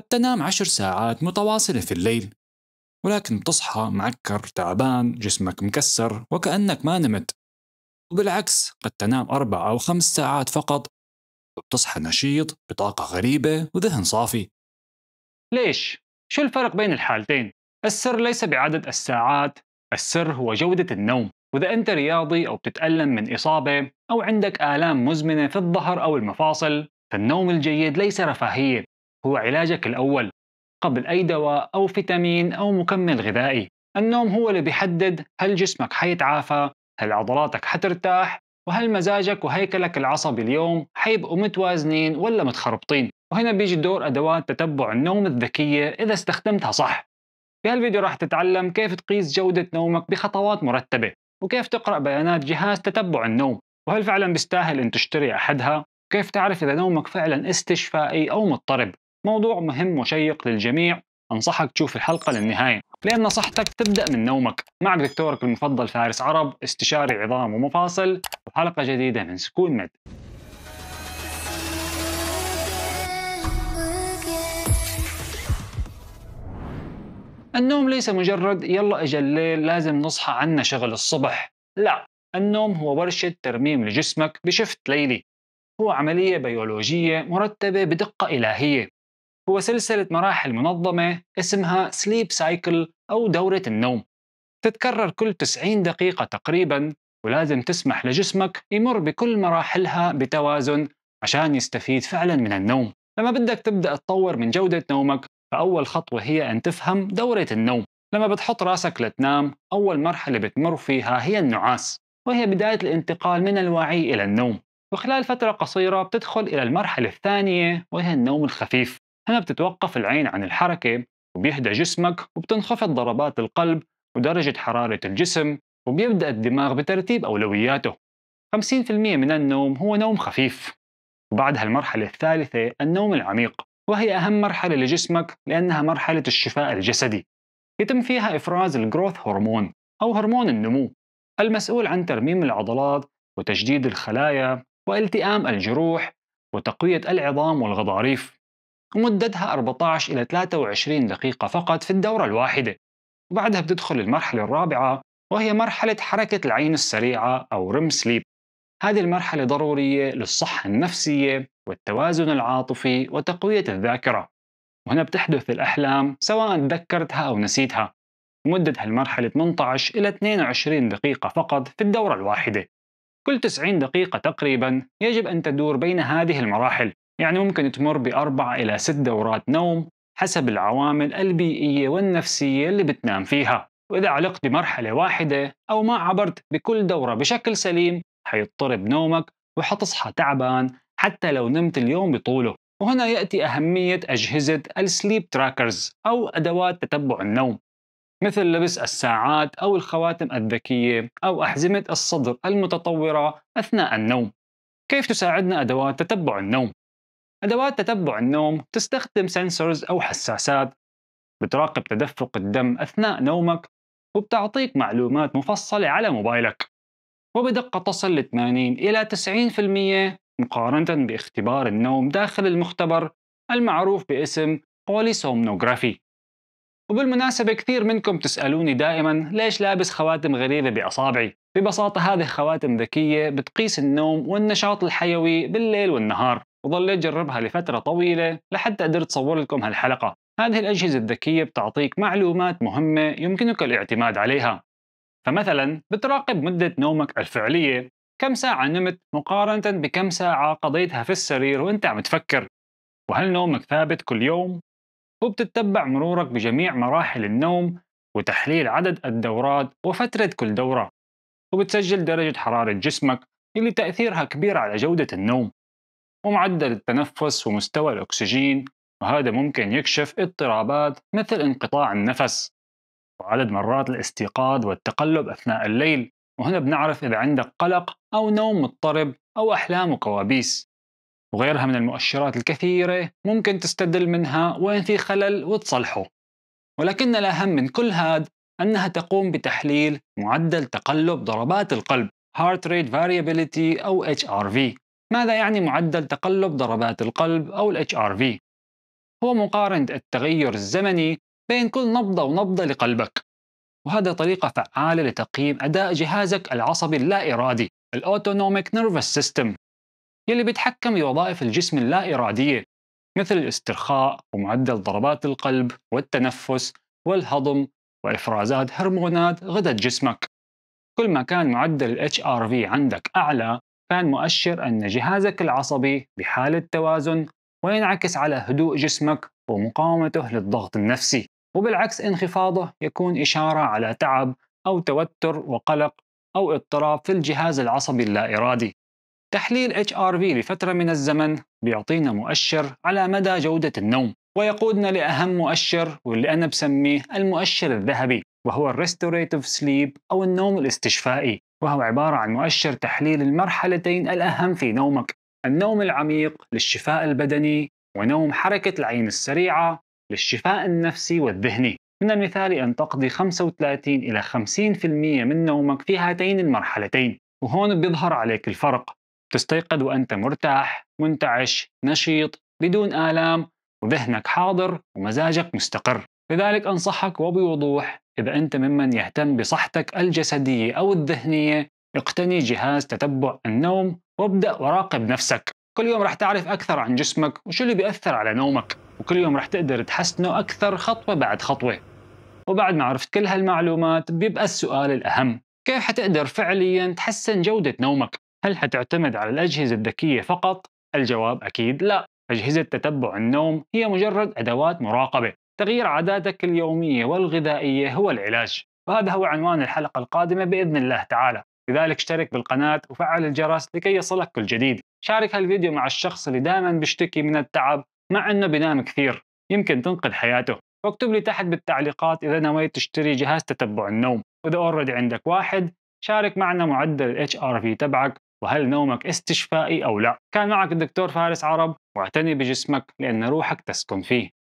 قد تنام عشر ساعات متواصلة في الليل. ولكن بتصحى معكر تعبان جسمك مكسر وكأنك ما نمت. وبالعكس قد تنام أربع أو خمس ساعات فقط. وبتصحى نشيط بطاقة غريبة وذهن صافي. ليش؟ شو الفرق بين الحالتين؟ السر ليس بعدد الساعات السر هو جودة النوم. وإذا أنت رياضي أو بتتألم من إصابة أو عندك آلام مزمنة في الظهر أو المفاصل فالنوم الجيد ليس رفاهية. هو علاجك الأول قبل أي دواء أو فيتامين أو مكمل غذائي. النوم هو اللي بيحدد هل جسمك حيتعافى هل عضلاتك حترتاح وهل مزاجك وهيكلك العصبي اليوم حيبقوا متوازنين ولا متخربطين. وهنا بيجي دور أدوات تتبع النوم الذكية إذا استخدمتها صح. في هالفيديو راح تتعلم كيف تقيس جودة نومك بخطوات مرتبة وكيف تقرأ بيانات جهاز تتبع النوم وهل فعلا بيستاهل أن تشتري أحدها؟ وكيف تعرف إذا نومك فعلا استشفائي أو مضطرب؟ موضوع مهم وشيق للجميع. أنصحك تشوف الحلقة للنهاية. لأن نصيحتك تبدأ من نومك. معك دكتورك المفضل فارس عرب استشاري عظام ومفاصل وحلقة جديدة من سكون ميد النوم ليس مجرد يلا اجى الليل لازم نصحى عنا شغل الصبح. لا النوم هو ورشة ترميم لجسمك بشفت ليلي. هو عملية بيولوجية مرتبة بدقة إلهية. هو سلسلة مراحل منظمة اسمها سليب سايكل أو دورة النوم. تتكرر كل 90 دقيقة تقريبا ولازم تسمح لجسمك يمر بكل مراحلها بتوازن عشان يستفيد فعلا من النوم. لما بدك تبدأ تطور من جودة نومك فأول خطوة هي أن تفهم دورة النوم. لما بتحط راسك لتنام أول مرحلة بتمر فيها هي النعاس وهي بداية الانتقال من الوعي إلى النوم. وخلال فترة قصيرة بتدخل إلى المرحلة الثانية وهي النوم الخفيف. هنا بتتوقف العين عن الحركة وبيهدى جسمك وبتنخفض ضربات القلب ودرجة حرارة الجسم وبيبدأ الدماغ بترتيب أولوياته. 50% من النوم هو نوم خفيف. وبعدها المرحلة الثالثة النوم العميق وهي أهم مرحلة لجسمك لأنها مرحلة الشفاء الجسدي. يتم فيها إفراز الجروث هرمون أو هرمون النمو المسؤول عن ترميم العضلات وتجديد الخلايا والتئام الجروح وتقوية العظام والغضاريف. ومدتها 14 إلى 23 دقيقة فقط في الدورة الواحدة. وبعدها بتدخل المرحلة الرابعة وهي مرحلة حركة العين السريعة أو ريم سليب. هذه المرحلة ضرورية للصحة النفسية والتوازن العاطفي وتقوية الذاكرة. وهنا بتحدث الأحلام سواء تذكرتها أو نسيتها. مدة هالمرحلة 18 إلى 22 دقيقة فقط في الدورة الواحدة. كل 90 دقيقة تقريبا يجب أن تدور بين هذه المراحل. يعني ممكن تمر بأربع إلى ست دورات نوم حسب العوامل البيئية والنفسية اللي بتنام فيها. وإذا علقت بمرحلة واحدة أو ما عبرت بكل دورة بشكل سليم حيضطرب نومك وحتصحى تعبان حتى لو نمت اليوم بطوله. وهنا يأتي أهمية أجهزة ال sleep trackers أو أدوات تتبع النوم مثل لبس الساعات أو الخواتم الذكية أو أحزمة الصدر المتطورة أثناء النوم. كيف تساعدنا أدوات تتبع النوم؟ أدوات تتبع النوم تستخدم sensors أو حساسات بتراقب تدفق الدم أثناء نومك وبتعطيك معلومات مفصلة على موبايلك. وبدقة تصل ل 80 إلى 90% مقارنة باختبار النوم داخل المختبر المعروف باسم بوليسومنوغرافي وبالمناسبة كثير منكم تسألوني دائما ليش لابس خواتم غريبة بأصابعي؟ ببساطة هذه خواتم ذكية بتقيس النوم والنشاط الحيوي بالليل والنهار. وظليت جربها لفترة طويلة لحتى قدرت أصور لكم هالحلقة. هذه الأجهزة الذكية بتعطيك معلومات مهمة يمكنك الاعتماد عليها. فمثلا بتراقب مدة نومك الفعلية. كم ساعة نمت؟ مقارنة بكم ساعة قضيتها في السرير وأنت عم تفكر. وهل نومك ثابت كل يوم؟ وبتتبع مرورك بجميع مراحل النوم وتحليل عدد الدورات وفترة كل دورة. وبتسجل درجة حرارة جسمك اللي تأثيرها كبير على جودة النوم. ومعدل التنفس ومستوى الأكسجين وهذا ممكن يكشف اضطرابات مثل انقطاع النفس وعدد مرات الاستيقاظ والتقلب أثناء الليل. وهنا بنعرف إذا عندك قلق أو نوم مضطرب أو أحلام وكوابيس. وغيرها من المؤشرات الكثيرة ممكن تستدل منها وين في خلل وتصلحه. ولكن الأهم من كل هذا أنها تقوم بتحليل معدل تقلب ضربات القلب Heart Rate Variability أو HRV ماذا يعني معدل تقلب ضربات القلب أو ال HRV؟ هو مقارنة التغير الزمني بين كل نبضة ونبضة لقلبك وهذا طريقة فعالة لتقييم أداء جهازك العصبي اللا إرادي ال autonomic nervous system يلي بيتحكم بوظائف الجسم اللا إرادية مثل الاسترخاء ومعدل ضربات القلب والتنفس والهضم وإفرازات هرمونات غدد جسمك كل ما كان معدل ال HRV عندك أعلى كان مؤشر أن جهازك العصبي بحالة توازن وينعكس على هدوء جسمك ومقاومته للضغط النفسي. وبالعكس انخفاضه يكون إشارة على تعب أو توتر وقلق أو اضطراب في الجهاز العصبي اللا إرادي تحليل HRV لفترة من الزمن بيعطينا مؤشر على مدى جودة النوم ويقودنا لأهم مؤشر واللي أنا بسميه المؤشر الذهبي وهو ال restorative sleep أو النوم الاستشفائي. وهو عبارة عن مؤشر تحليل المرحلتين الأهم في نومك النوم العميق للشفاء البدني ونوم حركة العين السريعة للشفاء النفسي والذهني. من المثالي أن تقضي 35 إلى 50% من نومك في هاتين المرحلتين وهون بيظهر عليك الفرق تستيقظ وأنت مرتاح منتعش نشيط بدون آلام وذهنك حاضر ومزاجك مستقر. لذلك أنصحك وبوضوح إذا أنت ممن يهتم بصحتك الجسدية أو الذهنية اقتني جهاز تتبع النوم وابدأ وراقب نفسك كل يوم رح تعرف أكثر عن جسمك وشو اللي بيأثر على نومك وكل يوم رح تقدر تحسنه أكثر خطوة بعد خطوة وبعد ما عرفت كل هالمعلومات بيبقى السؤال الأهم كيف حتقدر فعليا تحسن جودة نومك؟ هل حتعتمد على الأجهزة الذكية فقط؟ الجواب أكيد لا أجهزة تتبع النوم هي مجرد أدوات مراقبة تغيير عاداتك اليومية والغذائية هو العلاج. وهذا هو عنوان الحلقة القادمة بإذن الله تعالى. لذلك اشترك بالقناة وفعل الجرس لكي يصلك كل جديد شارك هالفيديو مع الشخص اللي دائما بيشتكي من التعب مع إنه بينام كثير. يمكن تنقذ حياته. واكتب لي تحت بالتعليقات إذا نويت تشتري جهاز تتبع النوم. واذا already عندك واحد شارك معنا معدل ال HRV تبعك وهل نومك استشفائي أو لا. كان معك الدكتور فارس عرب واعتني بجسمك لأن روحك تسكن فيه.